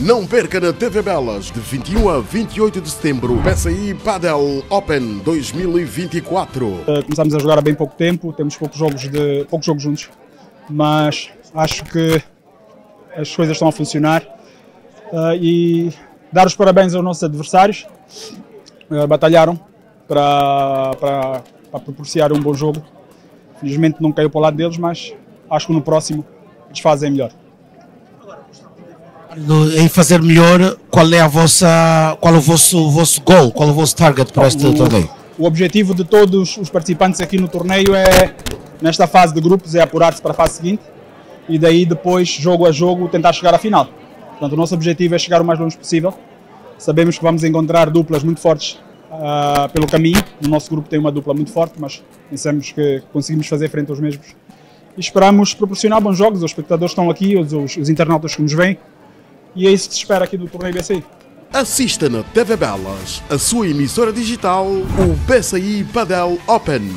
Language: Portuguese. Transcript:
Não perca na TV Belas, de 21 a 28 de setembro, PSI Padel Open 2024. Uh, começámos a jogar há bem pouco tempo, temos poucos jogos, de, poucos jogos juntos, mas acho que as coisas estão a funcionar. Uh, e dar os parabéns aos nossos adversários, uh, batalharam para, para, para um bom jogo. Felizmente não caiu para o lado deles, mas acho que no próximo eles fazem melhor em fazer melhor, qual é a vossa, qual é o vosso, vosso goal, qual é o vosso target para este o, torneio? O objetivo de todos os participantes aqui no torneio é, nesta fase de grupos, é apurar-se para a fase seguinte e daí depois, jogo a jogo, tentar chegar à final. Portanto, o nosso objetivo é chegar o mais longe possível. Sabemos que vamos encontrar duplas muito fortes uh, pelo caminho. O nosso grupo tem uma dupla muito forte, mas pensamos que conseguimos fazer frente aos mesmos. Esperamos proporcionar bons jogos. Os espectadores estão aqui, os, os, os internautas que nos veem, e é isso que se espera aqui do torneio BCI. Assista na TV Belas, a sua emissora digital, o BCI Padel Open.